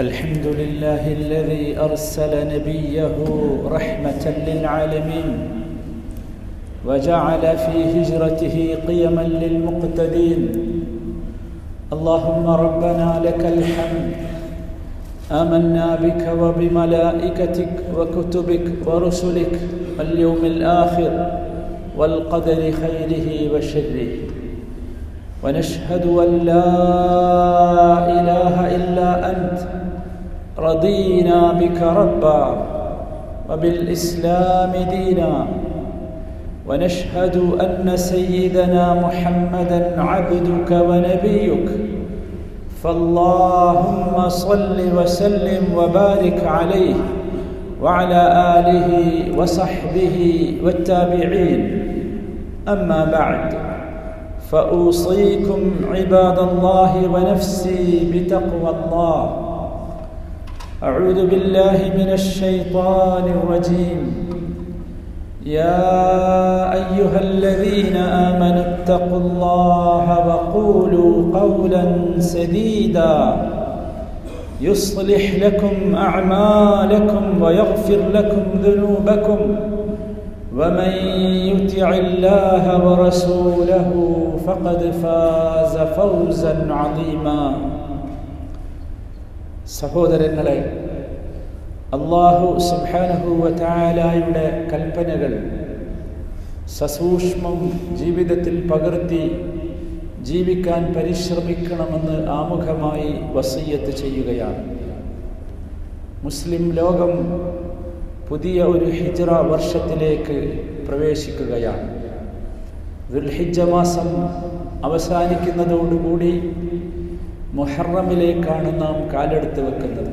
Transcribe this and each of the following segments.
الحمد لله الذي أرسل نبيه رحمة للعالمين وجعل في هجرته قيما للمقتدين. اللهم ربنا لك الحمد آمنا بك وبملائكتك وكتبك ورسلك واليوم الآخر والقدر خيره وشره. ونشهد أن لا إله إلا أنت رضينا بك ربا وبالإسلام دينا ونشهد أن سيدنا محمدا عبدك ونبيك فاللهم صل وسلم وبارك عليه وعلى آله وصحبه والتابعين. أما بعد فأوصيكم عباد الله ونفسي بتقوى الله. أعوذ بالله من الشيطان الرجيم. يا أيها الذين آمنوا اتقوا الله وقولوا قولا سديدا. يصلح لكم أعمالكم ويغفر لكم ذنوبكم. ومن يطع الله ورسوله فقد فاز فوزا عظيما. സഹോദരങ്ങളെ അള്ളാഹു സുഹാനഹുവാലായുടെ കൽപ്പനകൾ സസൂക്ഷ്മം ജീവിതത്തിൽ പകർത്തി ജീവിക്കാൻ പരിശ്രമിക്കണമെന്ന് ആമുഖമായി വസയ്യത്ത് ചെയ്യുകയാണ്. മുസ്ലിം ലോകം പുതിയ ഒരു ഹിജ്റ വർഷത്തിലേക്ക് പ്രവേശിക്കുകയാണ്. ദുൽഹിജ മാസം അവസാനിക്കുന്നതോടുകൂടി മുഹറമിലേക്കാണ് നാം കാലെടുത്ത് വെക്കുന്നത്.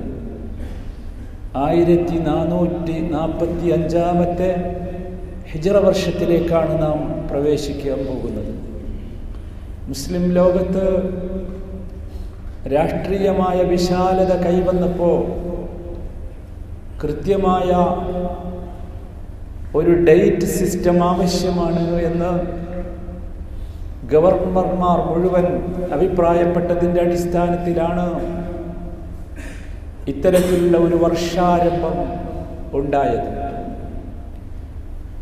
ആയിരത്തി നാനൂറ്റി നാൽപ്പത്തി അഞ്ചാമത്തെ ഹിജറ വർഷത്തിലേക്കാണ് നാം പ്രവേശിക്കാൻ പോകുന്നത്. മുസ്ലിം ലോകത്ത് രാഷ്ട്രീയമായ വിശാലത കൈവന്നപ്പോൾ കൃത്യമായ ഒരു ഡേറ്റ് സിസ്റ്റം ആവശ്യമാണ് എന്ന് ഗവർണർമാർ മുഴുവൻ അഭിപ്രായപ്പെട്ടതിന്റെ അടിസ്ഥാനത്തിലാണ് ഇത്തരത്തിലുള്ള ഒരു വർഷാരംഭം ഉണ്ടായത്.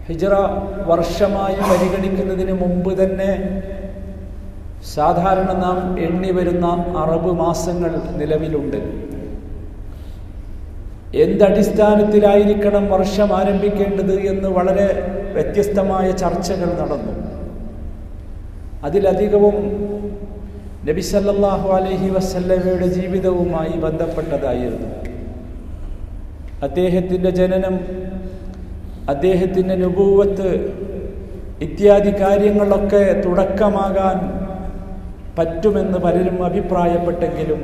ഹിജറ വർഷമായി പരിഗണിക്കുന്നതിന് മുമ്പ് തന്നെ സാധാരണ നാം എണ്ണി വരുന്ന അറബ് മാസങ്ങൾ നിലവിലുണ്ട്. എന്തടിസ്ഥാനത്തിലായിരിക്കണം വർഷം ആരംഭിക്കേണ്ടത് എന്ന് വളരെ വ്യത്യസ്തമായ ചർച്ചകൾ നടന്നു. അതിലധികവും നബി സല്ലാഹു അലഹി വസല്ലമയുടെ ജീവിതവുമായി ബന്ധപ്പെട്ടതായിരുന്നു. അദ്ദേഹത്തിന്റെ ജനനം അദ്ദേഹത്തിന്റെ നുപൂവത്ത് ഇത്യാദി കാര്യങ്ങളൊക്കെ തുടക്കമാകാൻ പറ്റുമെന്ന് പലരും അഭിപ്രായപ്പെട്ടെങ്കിലും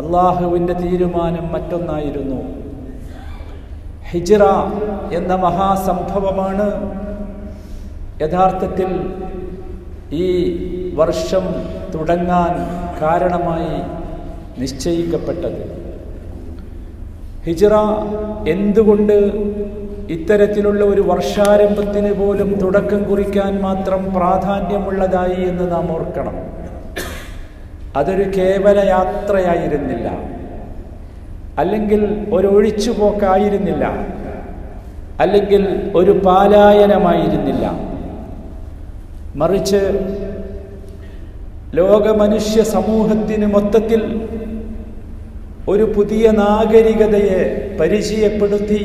അള്ളാഹുവിന്റെ തീരുമാനം മറ്റൊന്നായിരുന്നു. ഹിജ്റ എന്ന മഹാസംഭവമാണ് യഥാർത്ഥത്തിൽ ഈ വർഷം തുടങ്ങാൻ കാരണമായി നിശ്ചയിക്കപ്പെട്ടത്. ഹിജറ എന്തുകൊണ്ട് ഇത്തരത്തിലുള്ള ഒരു വർഷാരംഭത്തിന് പോലും തുടക്കം കുറിക്കാൻ മാത്രം പ്രാധാന്യമുള്ളതായി എന്ന് നാം ഓർക്കണം. അതൊരു കേവല യാത്രയായിരുന്നില്ല. അല്ലെങ്കിൽ ഒരു ഒഴിച്ചുപോക്കായിരുന്നില്ല. അല്ലെങ്കിൽ ഒരു പാലായനമായിരുന്നില്ല. മറിച്ച് ലോകമനുഷ്യ സമൂഹത്തിന് മൊത്തത്തിൽ ഒരു പുതിയ നാഗരികതയെ പരിചയപ്പെടുത്തി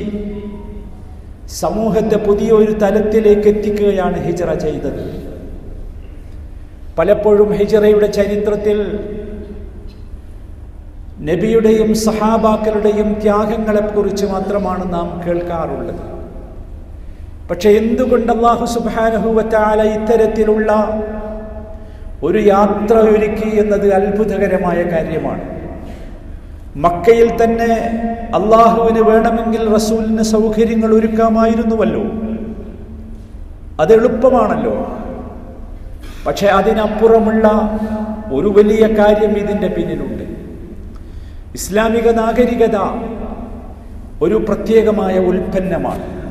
സമൂഹത്തെ പുതിയ ഒരു തലത്തിലേക്ക് എത്തിക്കുകയാണ് ഹിജറ ചെയ്തത്. പലപ്പോഴും ഹിജറയുടെ ചരിത്രത്തിൽ നബിയുടെയും സഹാബാക്കളുടെയും ത്യാഗങ്ങളെക്കുറിച്ച് മാത്രമാണ് നാം കേൾക്കാറുള്ളത്. പക്ഷെ എന്തുകൊണ്ട് അള്ളാഹു സുബാനഹുവറ്റാല ഇത്തരത്തിലുള്ള ഒരു യാത്ര ഒരുക്കി എന്നത് അത്ഭുതകരമായ കാര്യമാണ്. മക്കയിൽ തന്നെ അള്ളാഹുവിന് വേണമെങ്കിൽ റസൂലിന് സൗകര്യങ്ങൾ ഒരുക്കാമായിരുന്നുവല്ലോ. അത് എളുപ്പമാണല്ലോ. പക്ഷെ അതിനപ്പുറമുള്ള ഒരു വലിയ കാര്യം ഇതിന്റെ പിന്നിലുണ്ട്. ഇസ്ലാമിക നാഗരികത ഒരു പ്രത്യേകമായ ഉൽപ്പന്നമാണ്.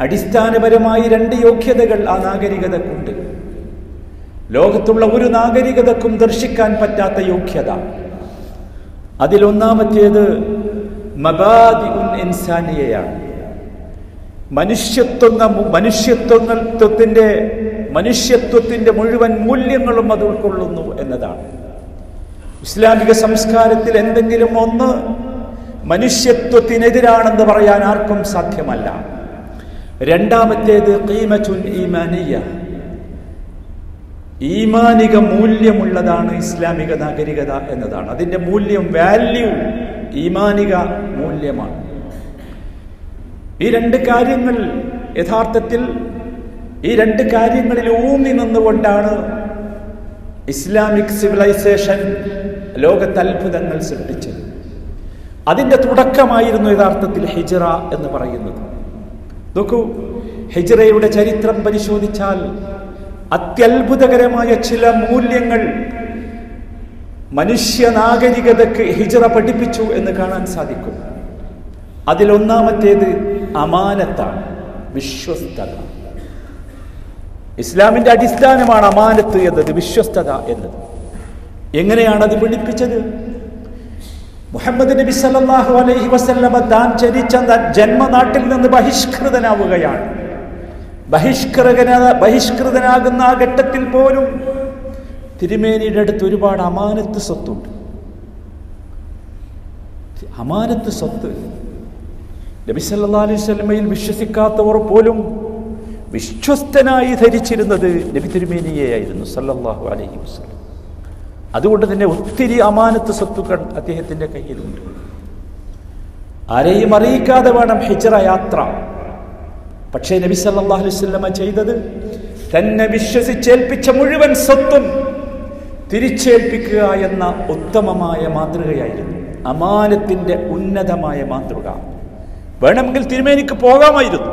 അടിസ്ഥാനപരമായി രണ്ട് യോഗ്യതകൾ ആ നാഗരികതക്കുണ്ട്. ലോകത്തുള്ള ഒരു നാഗരികതക്കും ദർശിക്കാൻ പറ്റാത്ത യോഗ്യത. അതിലൊന്നാമത്തേത് മബാദി ഉൻ ഇൻസാനിയയാണ്. മനുഷ്യത്വ മനുഷ്യത്വത്വത്തിന്റെ മനുഷ്യത്വത്തിന്റെ മുഴുവൻ മൂല്യങ്ങളും അത് ഉൾക്കൊള്ളുന്നു എന്നതാണ്. ഇസ്ലാമിക സംസ്കാരത്തിൽ എന്തെങ്കിലും ഒന്ന് മനുഷ്യത്വത്തിനെതിരാണെന്ന് പറയാൻ ആർക്കും സാധ്യമല്ല. രണ്ടാമത്തേത് ഈമാനിക മൂല്യമുള്ളതാണ് ഇസ്ലാമിക നാഗരികത എന്നതാണ്. അതിന്റെ മൂല്യം വാല്യൂ ഈമാനിക മൂല്യമാണ്. ഈ രണ്ട് കാര്യങ്ങൾ യഥാർത്ഥത്തിൽ ഈ രണ്ട് കാര്യങ്ങളിൽ ഊന്നി നിന്നുകൊണ്ടാണ് ഇസ്ലാമിക് സിവിലൈസേഷൻ ലോകത്ത് അത്ഭുതങ്ങൾ സൃഷ്ടിച്ചത്. അതിന്റെ തുടക്കമായിരുന്നു യഥാർത്ഥത്തിൽ ഹിജറ എന്ന് പറയുന്നത്. നോക്കൂ ഹിജറയുടെ ചരിത്രം പരിശോധിച്ചാൽ അത്യത്ഭുതകരമായ ചില മൂല്യങ്ങൾ മനുഷ്യ നാഗരികതയ്ക്ക് ഹിജറ പഠിപ്പിച്ചു എന്ന് കാണാൻ സാധിക്കും. അതിലൊന്നാമത്തേത് അമാനത്താണ് വിശ്വസ്തത. ഇസ്ലാമിന്റെ അടിസ്ഥാനമാണ് അമാനത്ത് എന്നത് വിശ്വസ്തത എന്നത്. എങ്ങനെയാണ് അത് പഠിപ്പിച്ചത്? മുഹമ്മദ് നബി സല്ലല്ലാഹു അലൈഹി വസല്ലമ താൻ ചരിച്ച ജന്മനാട്ടിൽ നിന്ന് ബഹിഷ്കൃതനാവുകയാണ്. ബഹിഷ്കൃതന ബഹിഷ്കൃതനാകുന്ന ആ ഘട്ടത്തിൽ പോലും തിരുമേനിയുടെ അടുത്ത് ഒരുപാട് അമാനത്ത് സ്വത്തുണ്ട്. അമാനത്ത് സ്വത്ത്. നബി സല്ലാ അലൈഹി സ്വലമയിൽ വിശ്വസിക്കാത്തവർ പോലും വിശ്വസ്തനായി ധരിച്ചിരുന്നത് നബി തിരുമേനിയെ ആയിരുന്നു സല്ലാഹു അലൈഹി വസ്ലം അതുകൊണ്ട് തന്നെ ഒത്തിരി അമാനത്ത് സ്വത്തുക്കൾ അദ്ദേഹത്തിന്റെ കയ്യിലുണ്ട്. ആരെയും അറിയിക്കാതെ വേണം ഹിജറ യാത്ര. പക്ഷേ നബി സല്ലല്ലാഹു അലൈഹി വസല്ലമ ചെയ്തത് തന്നെ വിശ്വസിച്ചേൽപ്പിച്ച മുഴുവൻ സ്വത്തും തിരിച്ചേൽപ്പിക്കുക എന്ന ഉത്തമമായ മാതൃകയായിരുന്നു. അമാനത്തിന്റെ ഉന്നതമായ മാതൃക. വേണമെങ്കിൽ തിരുമേനിക്ക് പോകാമായിരുന്നു.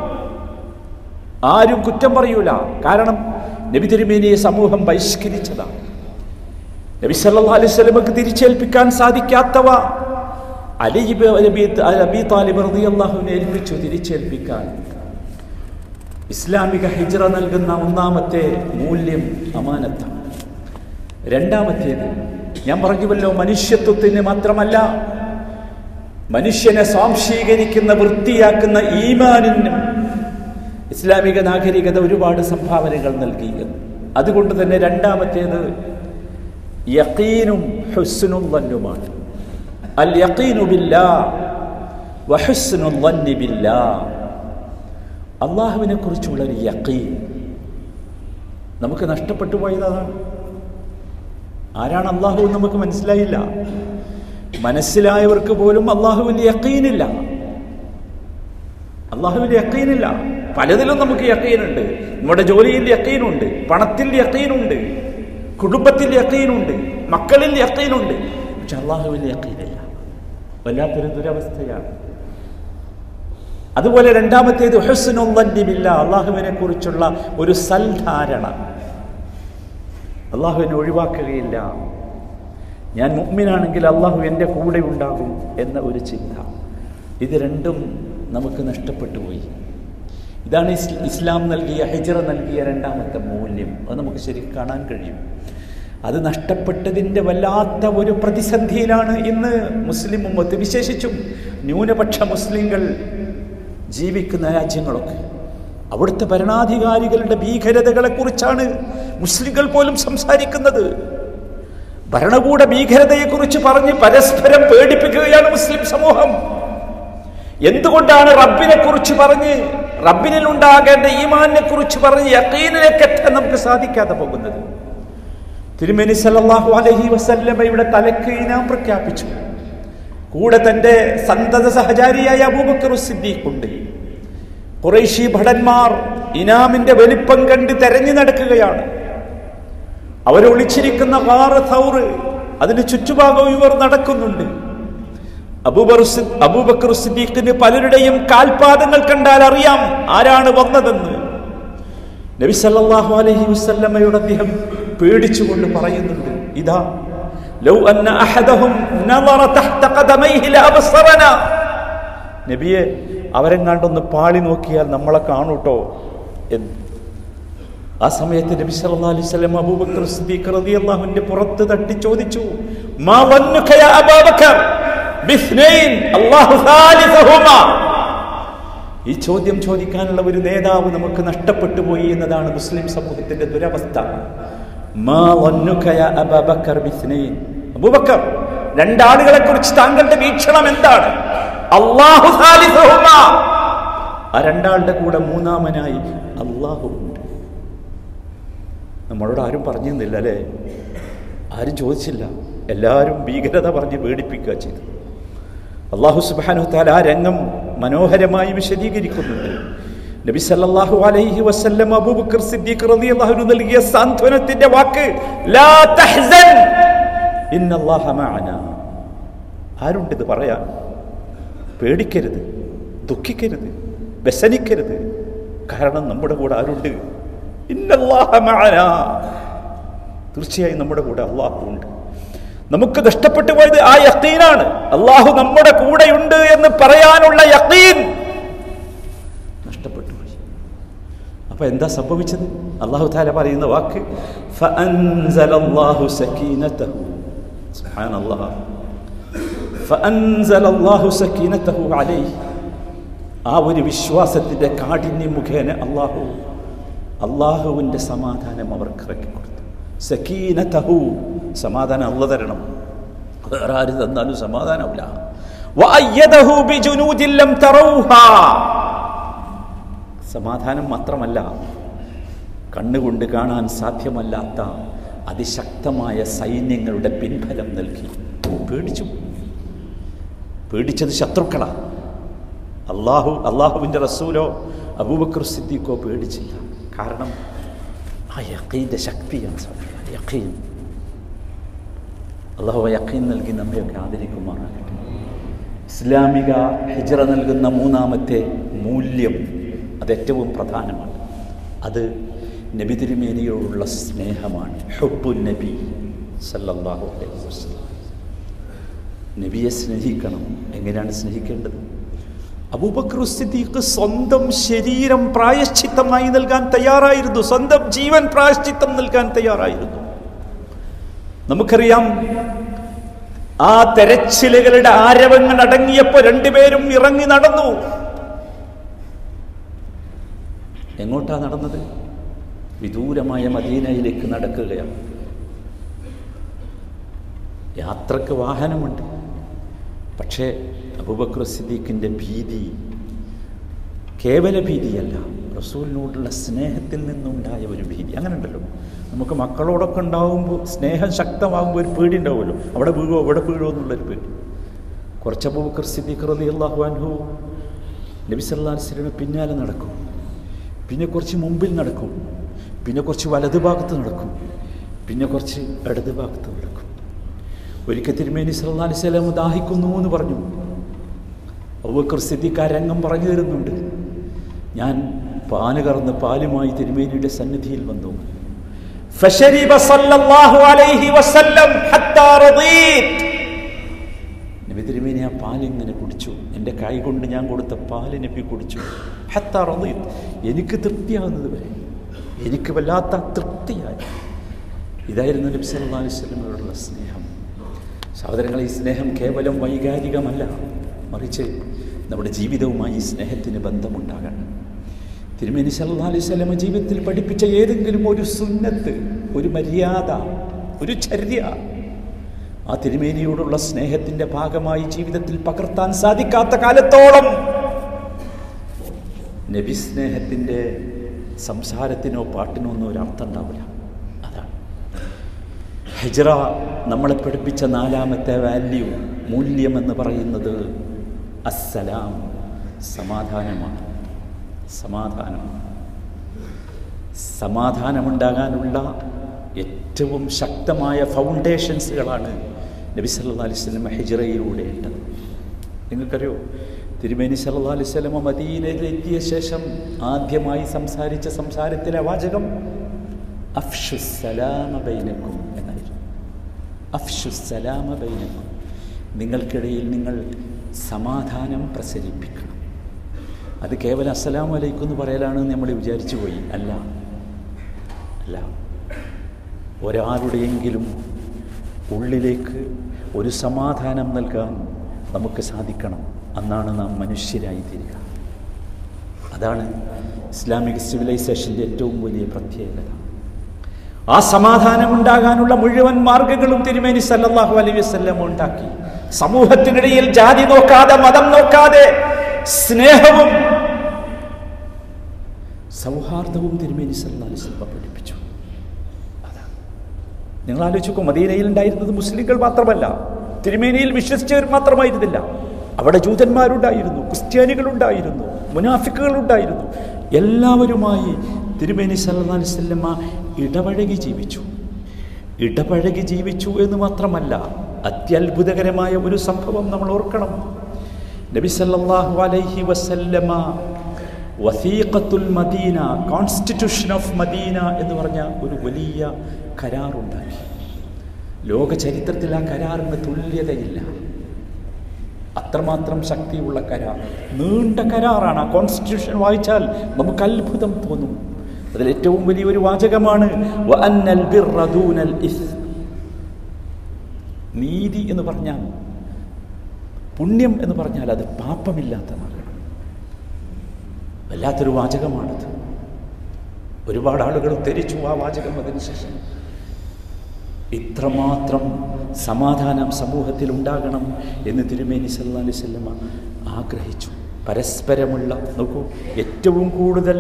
ആരും കുറ്റം പറയൂല. കാരണം നബി തിരുമേനിയെ സമൂഹം ബഹിഷ്കരിച്ചതാണ്. നബി സല്ലാ അലൈഹി സ്വലമക്ക് തിരിച്ചേൽപ്പിക്കാൻ സാധിക്കാത്തവ. അലി താലിബ് ഏൽപ്പിച്ചു തിരിച്ചേൽപ്പിക്കാൻ. ഇസ്ലാമിക ഹിജ്റ നൽകുന്ന ഒന്നാമത്തെ മൂല്യം അമാനത്താണ്. രണ്ടാമത്തേത് ഞാൻ പറഞ്ഞുവല്ലോ മനുഷ്യത്വത്തിന് മാത്രമല്ല മനുഷ്യനെ സ്വാംശീകരിക്കുന്ന വൃത്തിയാക്കുന്ന ഈമാനിനും ഇസ്ലാമിക നാഗരികത ഒരുപാട് സംഭാവനകൾ നൽകി. അതുകൊണ്ട് തന്നെ രണ്ടാമത്തേത് യക്കീനും ഹുസ്നുൽ വന്നുമാണ്. അൽ യക്കീനു ബില്ലാ വഹുസ്നുൽ വന്നി ബില്ലാ. അള്ളാഹുവിനെ കുറിച്ചുള്ള ഒരു യക്കീൻ നമുക്ക് നഷ്ടപ്പെട്ടു പോയതാണ് ആരാണ് അള്ളാഹു എന്ന് നമുക്ക് മനസ്സിലായില്ല. മനസ്സിലായവർക്ക് പോലും അള്ളാഹുവിൽ യക്കീനില്ല അള്ളാഹുവിൽ യക്കീനില്ല പലതിലും നമുക്ക് യക്കീനുണ്ട് നമ്മുടെ ജോലിയിൽ യക്കീനുണ്ട് പണത്തിൽ യക്കീനുണ്ട് കുടുംബത്തിൽ യക്കീനുണ്ട് മക്കളിൽ യക്കീനുണ്ട്. പക്ഷെ അള്ളാഹുവിൽ യക്കീനില്ല. വല്ലാത്തൊരു ദുരവസ്ഥയാണ്. അതുപോലെ രണ്ടാമത്തേത് ഹുസ്നുല്ല അള്ളാഹുവിനെ കുറിച്ചുള്ള ഒരു സൽധാരണ. അള്ളാഹുവിനെ ഒഴിവാക്കുകയില്ല. ഞാൻ മുഗ്മിനാണെങ്കിൽ അള്ളാഹു എന്റെ കൂടെ ഉണ്ടാകും എന്ന ഒരു ചിന്ത. ഇത് രണ്ടും നമുക്ക് നഷ്ടപ്പെട്ടു പോയി. ഇതാണ് ഇസ്ലാം നൽകിയ ഹിജറ നൽകിയ രണ്ടാമത്തെ മൂല്യം. അത് നമുക്ക് ശരിക്കും കാണാൻ കഴിയും. അത് നഷ്ടപ്പെട്ടതിന്റെ വല്ലാത്ത ഒരു പ്രതിസന്ധിയിലാണ് ഇന്ന് മുസ്ലിം ഉമ്മത്ത് വിശേഷിച്ചും ന്യൂനപക്ഷ മുസ്ലിങ്ങൾ ജീവിക്കുന്ന രാജ്യങ്ങളൊക്കെ. അവിടുത്തെ ഭരണാധികാരികളുടെ ഭീകരതകളെക്കുറിച്ചാണ് മുസ്ലിങ്ങൾ പോലും സംസാരിക്കുന്നത്. ഭരണകൂട ഭീകരതയെക്കുറിച്ച് പറഞ്ഞ് പരസ്പരം പേടിപ്പിക്കുകയാണ് മുസ്ലിം സമൂഹം. എന്തുകൊണ്ടാണ് റബ്ബിനെ കുറിച്ച് പറഞ്ഞ് റബ്ബിനിൽ ഉണ്ടാകേണ്ട ഈമാനിനെ കുറിച്ച് പറഞ്ഞ് യക്കീനിലേക്കെത്താൻ നമുക്ക് സാധിക്കാതെ പോകുന്നത്. തിരുമേനി സല്ലല്ലാഹു അലൈഹി വസല്ലമ്മയുടെ തലക്ക് ഇനാം പ്രഖ്യാപിച്ചു. കൂടെ തന്റെ സന്തത സഹചാരിയായ അബൂബക്കർ സിദ്ദീഖുണ്ട് കുറേശി ഭടന്മാർ ഇനാമിന്റെ വലിപ്പം കണ്ട് തെരഞ്ഞു നടക്കുകയാണ്. അവരൊളിച്ചിരിക്കുന്ന കാറ് തൗറ് അതിന് ചുറ്റുഭാഗം ഇവർ നടക്കുന്നുണ്ട്. അബൂബക്കർ സിദ്ദീഖിന് പലരുടെയും കാൽപാദങ്ങൾ കണ്ടാൽ അറിയാം ആരാണ് വന്നതെന്ന്. നബി സല്ലല്ലാഹു അലൈഹി വസല്ലമയുടെ അദ്ദേഹം പേടിച്ചുകൊണ്ട് പറയുന്നുണ്ട് ഇതാ ലൗ അന്ന അഹദഹും നളറ തഹ്ത ഖദമൈഹി ലഅബ്സറന. നബിയെ അവരെങ്ങാണ്ടൊന്ന് പാളി നോക്കിയാൽ നമ്മളെ കാണൂട്ടോ എന്ന്. ആ സമയത്ത് നബി സല്ലല്ലാഹു അലൈഹി വസല്ലം അബൂബക്കർ സിദ്ദീഖ് റളിയല്ലാഹുവിന്റെ പുറത്ത് തട്ടി ചോദിച്ചു മാ വന്നുക യാ അബൂബക്കർ ഈ ചോദ്യം ചോദിക്കാനുള്ള ഒരു നേതാവ് നമുക്ക് നഷ്ടപ്പെട്ടു പോയി എന്നതാണ് മുസ്ലിം സമൂഹത്തിന്റെ ദുരവസ്ഥ. രണ്ടാളുകളെ കുറിച്ച് താങ്കളുടെ വീക്ഷണം എന്താണ്? സാലിസഹുമാ. ആ രണ്ടാളുടെ കൂടെ മൂന്നാമനായി അള്ളാഹു ഉണ്ട്. നമ്മളോട് ആരും പറഞ്ഞിരുന്നില്ല അല്ലേ? ആരും ചോദിച്ചില്ല. എല്ലാവരും ഭീകരത പറഞ്ഞ് പേടിപ്പിക്കുക ചെയ്തു അള്ളാഹു സുബാനു താല ആ രംഗം മനോഹരമായി വിശദീകരിക്കുന്നുണ്ട്. നബി സല്ലല്ലാഹു അലൈഹി വസല്ലം അബൂബക്കർ സിദ്ദീഖ് റളിയല്ലാഹു നൽകിയ സാന്ത്വനത്തിന്റെ വാക്ക് ലാ തഹ്സൻ ഇന്നല്ലാഹ മഅനാ. ആരുണ്ട് ഇത് പറയാൻ? പേടിക്കരുത് ദുഃഖിക്കരുത് വ്യസനിക്കരുത്. കാരണം നമ്മുടെ കൂടെ ആരുണ്ട്? ഇന്നല്ലാഹ മഅനാ. തീർച്ചയായും നമ്മുടെ കൂടെ അള്ളാഹു ഉണ്ട് നമുക്ക് നഷ്ടപ്പെട്ടു പോയത് ആ യക്കീനാണ്. അള്ളാഹു നമ്മുടെ കൂടെയുണ്ട് എന്ന് പറയാനുള്ള യക്കീൻ നഷ്ടപ്പെട്ടു പോയി. അപ്പൊ എന്താ സംഭവിച്ചത്? അള്ളാഹു താല പറയുന്ന വാക്ക് ആ ഒരു വിശ്വാസത്തിന്റെ കാഠിന്യം മുഖേന അള്ളാഹു അള്ളാഹുവിന്റെ സമാധാനം അവർക്ക് ഇറക്കി സക്കീനതഹു സമാധാനം അല്ല തരണം. വേറെ ആര് തന്നാലും സമാധാനമില്ല സമാധാനം മാത്രമല്ല കണ്ണുകൊണ്ട് കാണാൻ സാധ്യമല്ലാത്ത അതിശക്തമായ സൈന്യങ്ങളുടെ പിൻഫലം നൽകി. പേടിച്ചു. പേടിച്ചത് ശത്രുക്കളാ. അള്ളാഹു അള്ളാഹുവിന്റെ റസൂലോ അബൂബക്കർ സിദ്ദീഖോ പേടിച്ചില്ല. കാരണം ആ യക്കീന്റെ ശക്തിയാണ് യക്കീൻ. അള്ളാഹു യക്കീൻ നൽകി നമ്മയൊക്കെ ആദരിക്കുമാറാകട്ടെ. ഇസ്ലാമിക ഹിജറ നൽകുന്ന മൂന്നാമത്തെ മൂല്യം അത് ഏറ്റവും പ്രധാനമാണ്. അത് നബി തിരുമേനിയോടുള്ള സ്നേഹമാണ്. ഹുബു നബി സല്ലാഹു അലൈഹി വസല്ലം. നബിയെ സ്നേഹിക്കണം. എങ്ങനെയാണ് സ്നേഹിക്കേണ്ടത്? അബൂബക്കർ സിദ്ദീഖ് സ്വന്തം ശരീരം പ്രായശ്ചിത്തമായി നൽകാൻ തയ്യാറായിരുന്നു. സ്വന്തം ജീവൻ പ്രായശ്ചിത്തം നൽകാൻ തയ്യാറായിരുന്നു. നമുക്കറിയാം ആ തെരച്ചിലുകളുടെ ആരവങ്ങൾ അടങ്ങിയപ്പോ രണ്ടുപേരും ഇറങ്ങി നടന്നു. എങ്ങോട്ടാ നടന്നത്? വിദൂരമായ മദീനയിലേക്ക് നടക്കുകയാണ്. യാത്രയ്ക്ക് വാഹനമുണ്ട്. പക്ഷേ അബുബക്ര സിദ്ദീഖിന്റെ ഭീതി കേവല ഭീതിയല്ല റസൂലിനോടുള്ള സ്നേഹത്തിൽ നിന്നുണ്ടായ ഒരു ഭീതി. അങ്ങനെ ഉണ്ടല്ലോ നമുക്ക് മക്കളോടൊക്കെ ഉണ്ടാവുമ്പോൾ സ്നേഹം ശക്തമാകുമ്പോൾ ഒരു പേടി ഉണ്ടാവുമല്ലോ. അവിടെ വീഴുമോ അവിടെ വീഴുമോ എന്നുള്ളൊരു പേടി. കുറച്ച് അബൂബക്കർ സിദ്ദീഖ് റലി അള്ളാഹു അൻഹു നബി സല്ലാ വസ്ലമിന് പിന്നാലെ നടക്കും. പിന്നെ കുറച്ച് മുമ്പിൽ നടക്കും. പിന്നെ കുറച്ച് വലതു ഭാഗത്ത് നടക്കും. പിന്നെ കുറച്ച് ഇടത് ഭാഗത്ത് നടക്കും. ഒരിക്കൽ തിരുമേനി സല്ലാ അലിസ്ലാം ദാഹിക്കുന്നു എന്ന് പറഞ്ഞു. അബൂബക്കർ സിദ്ദിഖ് ആ രംഗം പറഞ്ഞു തരുന്നുണ്ട്. ഞാൻ പാൽ കറന്ന് പാലുമായി തിരുമേനിയുടെ സന്നിധിയിൽ വന്നു. നബി തിരുമേനി ആ പാലിങ്ങനെ കുടിച്ചു. എന്റെ കൈ കൊണ്ട് ഞാൻ കൊടുത്ത പാലിനെപ്പി നബി കുടിച്ചു. ഹത്താറീത് എനിക്ക് തൃപ്തിയാകുന്നത് വരെ. എനിക്ക് വല്ലാത്ത തൃപ്തിയായി. ഇതായിരുന്നു നബി സല്ലാ അലൈഹി സ്നേഹം. സഹോദരങ്ങളെ ഈ സ്നേഹം കേവലം വൈകാരികമല്ല. മറിച്ച് നമ്മുടെ ജീവിതവുമായി സ്നേഹത്തിന് ബന്ധമുണ്ടാകണം. തിരുമേനി സല്ലാ അലൈഹി വസല്ലമ ജീവിതത്തിൽ പഠിപ്പിച്ച ഏതെങ്കിലും ഒരു സുന്നത്ത് ഒരു മര്യാദ ഒരു ചര്യ ആ തിരുമേനിയോടുള്ള സ്നേഹത്തിന്റെ ഭാഗമായി ജീവിതത്തിൽ പകർത്താൻ സാധിക്കാത്ത കാലത്തോളം നബി സ്നേഹത്തിന്റെ സംസാരത്തിനോ പാട്ടിനോ ഒന്നും ഒരർത്ഥം ഉണ്ടാവില്ല. ഹിജ്റ നമ്മളെ പഠിപ്പിച്ച നാലാമത്തെ വാല്യൂ മൂല്യമെന്ന് പറയുന്നത് അസ്സലാം സമാധാനമാണ്. സമാധാനം. സമാധാനമുണ്ടാകാനുള്ള ഏറ്റവും ശക്തമായ ഫൗണ്ടേഷൻസുകളാണ് നബി സല്ലാ വസല്ലം ഹിജ്റയിലൂടെ ഇട്ടത്. നിങ്ങൾക്കറിയോ? തിരുമേനി സല്ലാ അലൈഹി സ്വലമ മദീനയിലെത്തിയ ശേഷം ആദ്യമായി സംസാരിച്ച സംസാരത്തിലെ വാചകം അഫ്ഷുസലാമ ബൈനക്കും. അഫ്ഷുസലാമ ബൈനക്കും. നിങ്ങൾക്കിടയിൽ നിങ്ങൾ സമാധാനം പ്രസരിപ്പിക്കണം. അത് കേവലം അസ്സലാമു അലൈക്കും എന്ന് പറയലാണ് നമ്മൾ വിചാരിച്ചു പോയി. അല്ല. അല്ല. ഒരാളുടെയെങ്കിലും ഉള്ളിലേക്ക് ഒരു സമാധാനം നൽകാൻ നമുക്ക് സാധിക്കണം. അന്നാണ് നാം മനുഷ്യരായി തീരുക അതാണ് ഇസ്ലാമിക് സിവിലൈസേഷന്റെ ഏറ്റവും വലിയ പ്രത്യേകത. ആ സമാധാനം ഉണ്ടാകാനുള്ള മുഴുവൻ മാർഗങ്ങളും തിരുമേനി സല്ലാഹു അലൈഹി വസല്ലം ഉണ്ടാക്കി. സമൂഹത്തിനിടയിൽ ജാതി നോക്കാതെ മതം നോക്കാതെ സ്നേഹവും സൗഹാർദ്ദവും തിരുമേനി സല്ലാ അലൈഹി വസല്ലം പഠിപ്പിച്ചു. അതാണ് നിങ്ങൾ ആലോചിക്കും മദീനയിൽ ഉണ്ടായിരുന്നത് മുസ്ലിങ്ങൾ മാത്രമല്ല തിരുമേനിയിൽ വിശ്വസിച്ചവർ മാത്രമായിരുന്നില്ല. അവിടെ ജൂതന്മാരുണ്ടായിരുന്നു ക്രിസ്ത്യാനികൾ ഉണ്ടായിരുന്നു മുനാഫിക്കുകൾ ഉണ്ടായിരുന്നു എല്ലാവരുമായി തിരുമേനി സല്ലല്ലാഹു അലൈഹി വസല്ലമ ഇടപഴകി ജീവിച്ചു. ഇടപഴകി ജീവിച്ചു എന്ന് മാത്രമല്ല അത്യത്ഭുതകരമായ ഒരു സംഭവം നമ്മൾ ഓർക്കണം. നബി സല്ലല്ലാഹു അലൈഹി വസല്ലമ വസീഖത്തുൽ മദീന കോൺസ്റ്റിറ്റ്യൂഷൻ ഓഫ് മദീന എന്ന് പറഞ്ഞ ഒരു വലിയ കരാറുണ്ടാക്കി. ലോക ചരിത്രത്തിൽ ആ കരാറിന് തുല്യതയില്ല. അത്രമാത്രം ശക്തിയുള്ള കരാർ. നീണ്ട കരാറാണ് ആ കോൺസ്റ്റിറ്റ്യൂഷൻ വായിച്ചാൽ നമുക്ക് അത്ഭുതം തോന്നും. അതിൽ ഏറ്റവും വലിയൊരു വാചകമാണ്. നീതി എന്ന് പറഞ്ഞാൽ പുണ്യം എന്ന് പറഞ്ഞാൽ അത് പാപമില്ലാത്തതാകണം വല്ലാത്തൊരു വാചകമാണത്. ഒരുപാട് ആളുകൾ ഉദ്ധരിച്ചു ആ വാചകം അതിനുശേഷം ഇത്രമാത്രം സമാധാനം സമൂഹത്തിൽ ഉണ്ടാകണം എന്ന് തിരുമേനി സല്ലാലി അലൈഹി വസല്ലമ ആഗ്രഹിച്ചു. പരസ്പരമുള്ള നോക്കൂ ഏറ്റവും കൂടുതൽ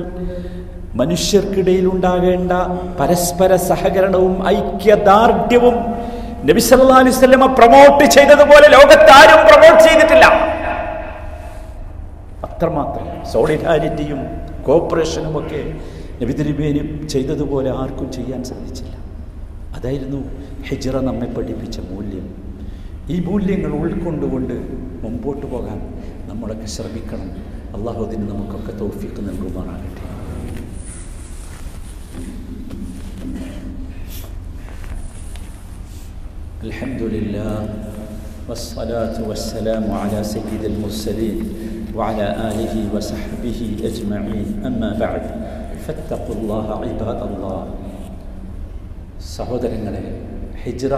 മനുഷ്യർക്കിടയിൽ ഉണ്ടാകേണ്ട പരസ്പര സഹകരണവും ഐക്യദാർഢ്യവും നബി വസല്ലമ പ്രൊമോട്ട് ചെയ്തതുപോലെ ലോകത്താരും പ്രൊമോട്ട് ചെയ്തിട്ടില്ല. അത്രമാത്രം സോളിഡാരിറ്റിയും കോപ്പറേഷനും ഒക്കെ നബി തിരുമേനി ചെയ്തതുപോലെ ആർക്കും ചെയ്യാൻ സാധിച്ചില്ല. അതായിരുന്നു ഹിജ്റ നമ്മെ പഠിപ്പിച്ച മൂല്യം. ഈ മൂല്യങ്ങൾ ഉൾക്കൊണ്ടുകൊണ്ട് മുമ്പോട്ട് പോകാൻ നമ്മളൊക്കെ ശ്രമിക്കണം. അള്ളാഹുദിന് നമുക്കൊക്കെ തോഫിക്ക് നൽകുമാറാകട്ടെ. الحمد لله والصلاة والسلام على سيد المرسلين وعلى آله وصحبه أجمعين أما بعد فاتقوا الله عباد الله സഹോദരങ്ങളെ ഹിജ്റ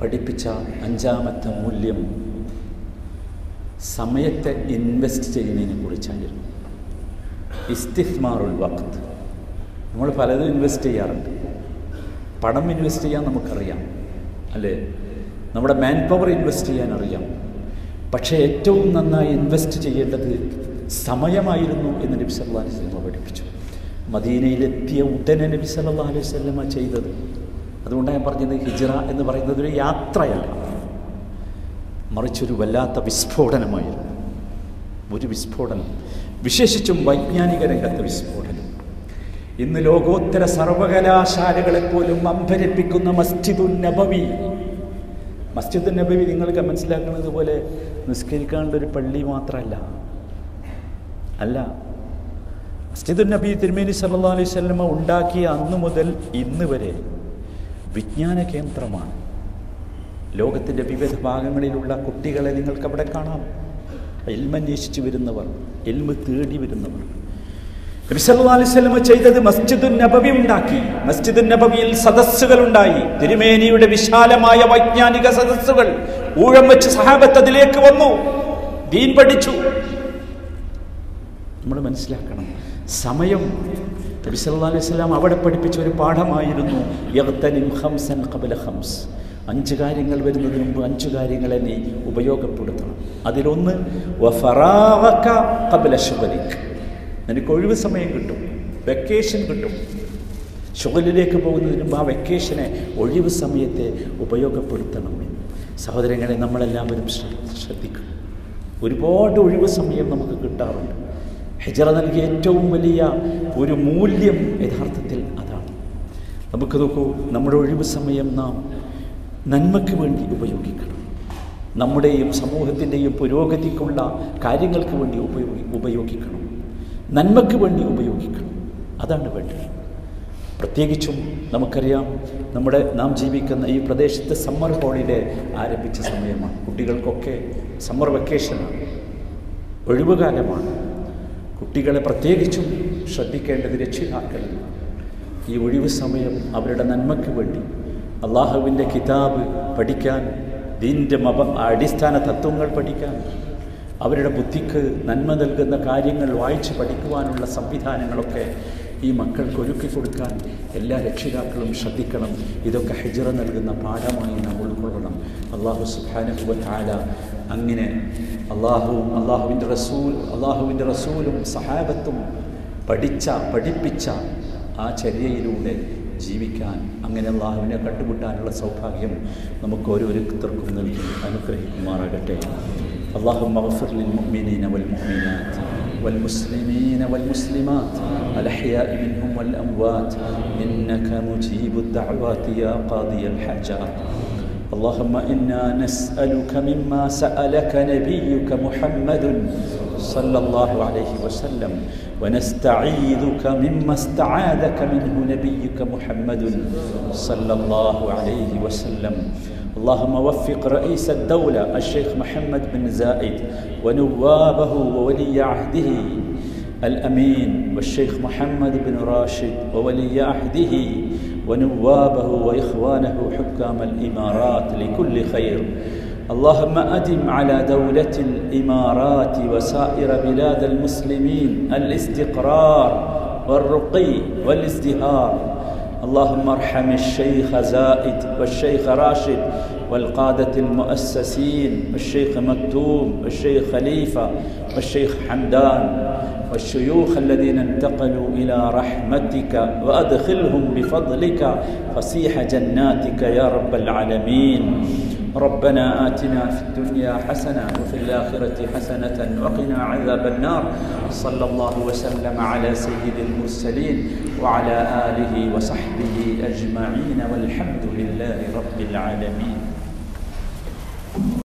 പഠിപ്പിച്ച അഞ്ചാമത്തെ മൂല്യം സമയത്തെ ഇൻവെസ്റ്റ് ചെയ്യുന്നതിനെ കുറിച്ചായിരുന്നു ഇസ്തിഫ്മാറുൽ വഖത്ത് നമ്മൾ പലതും ഇൻവെസ്റ്റ് ചെയ്യാറുണ്ട് പണം ഇൻവെസ്റ്റ് ചെയ്യാൻ നമുക്കറിയാം അല്ലേ? നമ്മുടെ മാൻ പവർ ഇൻവെസ്റ്റ് ചെയ്യാൻ അറിയാം പക്ഷേ ഏറ്റവും നന്നായി ഇൻവെസ്റ്റ് ചെയ്യേണ്ടത് സമയമായിരുന്നു എന്ന് നബി സല്ലാ അലൈഹി സ്വലമ പഠിപ്പിച്ചു. മദീനയിലെത്തിയ ഉടനെ നബി സല്ലാ അലൈഹി വസല്ലമ ചെയ്തത്. അതുകൊണ്ടാണ് ഞാൻ പറഞ്ഞത് ഹിജ്റ എന്ന് പറയുന്നത് ഒരു യാത്രയല്ല. മറിച്ചൊരു വല്ലാത്ത വിസ്ഫോടനമായിരുന്നു. ഒരു വിസ്ഫോടനം. വിശേഷിച്ചും വൈജ്ഞാനിക രംഗത്തെ വിസ്ഫോടനം. ഇന്ന് ലോകോത്തര സർവകലാശാലകളെപ്പോലും അമ്പരിപ്പിക്കുന്ന മസ്ജിദുൻ നബവി. മസ്ജിദുൻ നബവി നിങ്ങൾക്ക് മനസ്സിലാക്കുന്നത് പോലെ നിസ്കരിക്കാനുള്ള ഒരു പള്ളി മാത്രമല്ല. അല്ല. മസ്ജിദുൻ നബി തിരുമേനി സല്ലാ അലൈഹി വസല്ലമ ഉണ്ടാക്കിയ അന്നു മുതൽ ഇന്ന് വരെ വിജ്ഞാന കേന്ദ്രമാണ്. ലോകത്തിന്റെ വിവിധ ഭാഗങ്ങളിലുള്ള കുട്ടികളെ നിങ്ങൾക്ക് അവിടെ കാണാം. എൽമന്വേഷിച്ച് വരുന്നവർ എൽമ് തേടി വരുന്നവർ. ചെയ്തത് മസ്ജിദുൻ നബവി ഉണ്ടാക്കി. മസ്ജിദുൻ നബവിയിൽ സദസ്സുകൾ ഉണ്ടായി തിരുമേനിയുടെ വിശാലമായ വൈജ്ഞാനിക സദസ്സുകൾ ഊഴം വെച്ച് സഹാബത്ത് അതിലേക്ക് വന്നു. ദീൻ പഠിച്ചു. നമ്മൾ മനസ്സിലാക്കണം. സമയം നബി സല്ലല്ലാഹു അലൈഹി വസല്ലം അവിടെ പഠിപ്പിച്ച ഒരു പാഠമായിരുന്നു ഖംസ്. അഞ്ച് കാര്യങ്ങൾ വരുന്നതിന് മുമ്പ് അഞ്ച് കാര്യങ്ങളെ നീ ഉപയോഗപ്പെടുത്തണം. അതിലൊന്ന് ഖബല ശുഗലിക് നിനക്ക് ഒഴിവ് സമയം കിട്ടും. വെക്കേഷൻ കിട്ടും. ഷുഗലിലേക്ക് പോകുന്നതിന് ആ വെക്കേഷനെ ഒഴിവ് സമയത്തെ ഉപയോഗപ്പെടുത്തണം സഹോദരങ്ങളെ നമ്മളെല്ലാവരും ശ്രദ്ധിക്കും ഒരുപാട് ഒഴിവ് സമയം നമുക്ക് കിട്ടാറുണ്ട്. ഹിജറ നൽകിയ ഏറ്റവും വലിയ ഒരു മൂല്യം യഥാർത്ഥത്തിൽ അതാണ്. നമുക്ക് നോക്കൂ നമ്മുടെ ഒഴിവ് സമയം നാം നന്മയ്ക്ക് വേണ്ടി ഉപയോഗിക്കണം. നമ്മുടെയും സമൂഹത്തിന്റെയും പുരോഗതിക്കുള്ള കാര്യങ്ങൾക്ക് വേണ്ടി ഉപയോഗി ഉപയോഗിക്കണം. നന്മയ്ക്ക് വേണ്ടി ഉപയോഗിക്കണം. അതാണ് വേണ്ടത്. പ്രത്യേകിച്ചും നമുക്കറിയാം നമ്മുടെ നാം ജീവിക്കുന്ന ഈ പ്രദേശത്ത് സമ്മർ ഹോളിഡേ ആരംഭിച്ച സമയമാണ്. കുട്ടികൾക്കൊക്കെ സമ്മർ വെക്കേഷനാണ് ഒഴിവുകാലമാണ് കുട്ടികളെ പ്രത്യേകിച്ചും ശ്രദ്ധിക്കേണ്ടത് രക്ഷിതാക്കൾ. ഈ ഒഴിവ് സമയം അവരുടെ നന്മയ്ക്ക് വേണ്ടി അള്ളാഹുവിന്റെ കിതാബ് പഠിക്കാൻ ദീന്റെ മപ അടിസ്ഥാന തത്വങ്ങൾ പഠിക്കാൻ അവരുടെ ബുദ്ധിക്ക് നന്മ നൽകുന്ന കാര്യങ്ങൾ വായിച്ച് പഠിക്കുവാനുള്ള സംവിധാനങ്ങളൊക്കെ ഈ മക്കൾക്ക് ഒരുക്കി കൊടുക്കാൻ എല്ലാ രക്ഷിതാക്കളും ശ്രദ്ധിക്കണം. ഇതൊക്കെ ഹിജറ നൽകുന്ന പാഠമായി നാം ഉൾക്കൊള്ളണം. അള്ളാഹു സുബാനുഭവ താല അങ്ങനെ അള്ളാഹുവും അള്ളാഹുവിന്റെ റസൂൽ അള്ളാഹുവിന്റെ റസൂലും സഹാബത്തും പഠിച്ച പഠിപ്പിച്ച ആ ചര്യയിലൂടെ ജീവിക്കാൻ അങ്ങനെ അള്ളാഹുവിനെ കണ്ടുമുട്ടാനുള്ള സൗഭാഗ്യം നമുക്ക് ഓരോരുത്തർക്കും നൽകി അനുഗ്രഹിക്കുമാറാകട്ടെ. اللهم اغفر للمؤمنين والمؤمنات والمسلمين والمسلمات الأحياء منهم والأموات إنك مجيب الدعوات يا قاضي الحاجات. اللهم إنا نسألك مما سألك نبيك محمد صلى الله عليه وسلم ونستعيذك مما استعاذك منه نبيك محمد صلى الله عليه وسلم. اللهم وفق رئيس الدولة الشيخ محمد بن زايد ونوابه وولي عهده الأمين والشيخ محمد بن راشد وولي عهده ونوابه وإخوانه حكام الإمارات لكل خير. اللهم أدم على دولة الإمارات وسائر بلاد المسلمين الاستقرار والرقي والازدهار. اللهم ارحم الشيخ زائد والشيخ راشد والقادة المؤسسين والشيخ مكتوم والشيخ خليفة والشيخ حمدان والشيوخ الذين انتقلوا إلى رحمتك وأدخلهم بفضلك فسيح جناتك يا رب العالمين. ربنا آتنا في الدنيا حسنة وفي الآخرة حسنة وقنا عذاب النار. صلى الله وسلم على سيد المرسلين وعلى آله وصحبه أجمعين والحمد لله رب العالمين.